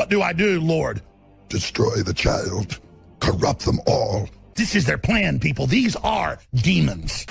What do I do, Lord? Destroy the child. Corrupt them all. This is their plan, people. These are demons.